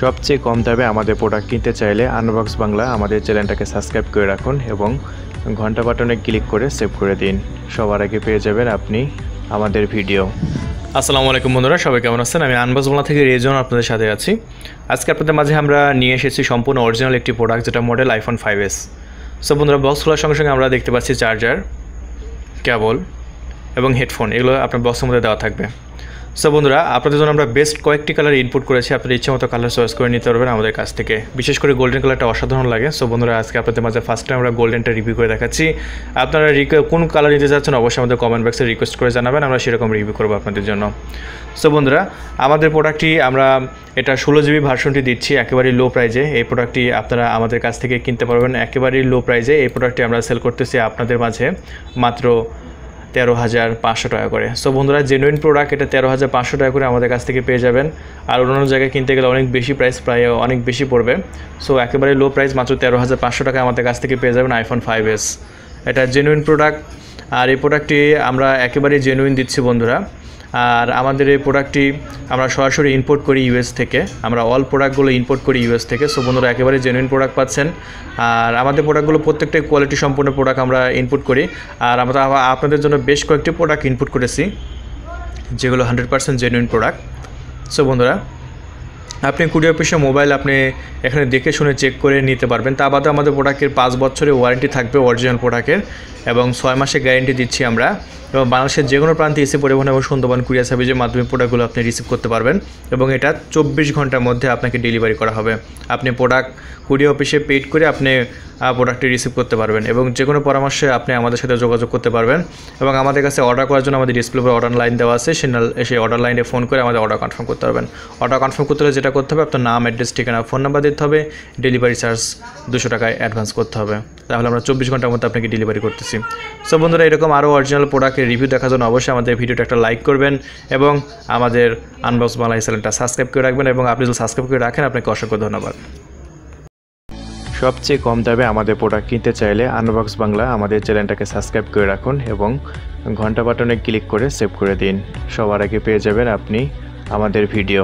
সবচেয়ে কম দামে আমাদের প্রোডাক্ট কিনতে চাইলে আনবক্স বাংলা আমাদের চ্যানেলটাকে সাবস্ক্রাইব করে রাখুন এবং ঘণ্টা বাটনে ক্লিক করে সেভ করে দিন। সবার আগে পেয়ে যাবেন আপনি আমাদের ভিডিও আসসালামু আলাইকুম বন্ধুরা, সবাই কেমন আছেন? আমি আনবাস বাংলা থেকে রেজন আপনাদের সাথে আছি। আজকে আপনাদের মাঝে আমরা নিয়ে এসেছি সম্পূর্ণ অরিজিনাল একটি প্রোডাক্ট যেটা model iPhone five S so বন্ধুরা বক্স খোলার সঙ্গে সঙ্গে আমরা দেখতে পাচ্ছি চার্জার কেবল এবং হেডফোন এগুলো আপনার বক্সের মধ্যে দেওয়া থাকবে। সো বন্ধুরা, আপনাদের জন্য আমরা বেস্ট কয়েকটি কালার ইনপুট করেছি। আপনাদের ইচ্ছে মতো কালার চয়েস করে নিতে পারবেন আমাদের কাছ থেকে। বিশেষ করে গোল্ডেন কালারটা অসাধারণ লাগে। সো বন্ধুরা, আজকে আপনাদের মাঝে ফার্স্ট টাইম আমরা গোল্ডেনটা রিভিউ করে দেখাচ্ছি। আপনারা কোন কালার নিতে চাচ্ছেন অবশ্যই আমাদের কমেন্ট বক্সে রিকোয়েস্ট করে জানাবেন। আমরা সেরকম রিভিউ করব আপনাদের জন্য। সো বন্ধুরা, আমাদের প্রোডাক্টটি আমরা এটা ষোলো জিবি ভার্সনটি দিচ্ছি একেবারেই লো প্রাইজে এই প্রোডাক্টটি আপনারা আমাদের কাছ থেকে কিনতে পারবেন একেবারেই লো প্রাইজে এই প্রোডাক্টটি আমরা সেল করতেছি আপনাদের মাঝে মাত্র তেরো হাজার পাঁচশো টাকা করে। সো বন্ধুরা জেনুইন প্রোডাক্ট এটা তেরো হাজার পাঁচশো টাকা করে আমাদের কাছ থেকে পেয়ে যাবেন। আর অন্যান্য জায়গায় কিনতে গেলে অনেক বেশি প্রাইস প্রায়, অনেক বেশি পড়বে। সো একেবারে লো প্রাইস মাত্র তেরো হাজার পাঁচশো টাকা আমাদের কাছ থেকে পেয়ে যাবেন আইফোন ফাইভ এস এটা জেনুইন প্রোডাক্ট আর এই প্রোডাক্টটি আমরা একেবারেই জেনুইন দিচ্ছি বন্ধুরা। আর আমাদের এই প্রোডাক্টটি আমরা সরাসরি ইম্পোর্ট করি ইউএস থেকে। আমরা অল প্রোডাক্টগুলো ইম্পোর্ট করি ইউএস থেকে। সো বন্ধুরা, একেবারে জেনুইন প্রোডাক্ট পাচ্ছেন। আর আমাদের প্রোডাক্টগুলো প্রত্যেকটাই কোয়ালিটি সম্পূর্ণ প্রোডাক্ট আমরা ইনপুট করি। আর আমরা আপনাদের জন্য বেশ কয়েকটি প্রোডাক্ট ইনপুট করেছি, যেগুলো hundred percent genuine product so বন্ধুরা, আপনি কুরিয়ার অফিসে মোবাইল আপনি এখানে দেখে শুনে চেক করে নিতে পারবেন। তা বাদে আমাদের প্রোডাক্টের পাঁচ বছরের ওয়ারেন্টি থাকবে অরিজিনাল প্রোডাক্টের এবং ছয় মাসে গ্যারেন্টি দিচ্ছি আমরা। এবং বাংলাদেশের যে কোনো প্রান্তে এসে পরিবহন এবং সুন্দরবন কুরিয়ার সার্ভিসের মাধ্যমে প্রোডাক্টগুলো আপনি রিসিভ করতে পারবেন এবং এটা চব্বিশ ঘণ্টার মধ্যে আপনাকে ডেলিভারি করা হবে। আপনি প্রোডাক্ট কুরিয়ার অফিসে পেড করে আপনি প্রোডাক্টটি রিসিভ করতে পারবেন এবং যে কোনো পরামর্শে আপনি আমাদের সাথে যোগাযোগ করতে পারবেন এবং আমাদের কাছে অর্ডার করার জন্য আমাদের ডিসপ্লে অর্ডার লাইন দেওয়া আছে, সেই অর্ডার লাইনে ফোন করে আমাদের অর্ডার কনফার্ম করতে পারবেন। অর্ডার কনফার্ম করতে হলে যেটা করতে হবে, আপনার নাম অ্যাড্রেস ঠিকানা ফোন নাম্বার দিতে হবে ডেলিভারি চার্জ দুশো টাকায় অ্যাডভান্স করতে হবে। তাহলে আমরা চব্বিশ ঘণ্টার মধ্যে আপনাকে ডেলিভারি করতেছি। সো বন্ধুরা, এরকম আরও অরিজিনাল প্রোডাক্টের রিভিউ দেখার জন্য অবশ্যই আমাদের ভিডিওটা একটা লাইক করবেন এবং আমাদের আনবক্স বাংলা চ্যানেলটা সাবস্ক্রাইব করে রাখবেন এবং আপনি যদি সাবস্ক্রাইব করে রাখেন, আপনাকে অসংখ্য ধন্যবাদ। সবচেয়ে কম দামে আমাদের প্রোডাক্ট কিনতে চাইলে আনবক্স বাংলা আমাদের চ্যানেলটাকে সাবস্ক্রাইব করে রাখুন এবং ঘণ্টা বাটনে ক্লিক করে সেভ করে দিন। সবার আগে পেয়ে যাবেন আপনি আমাদের ভিডিও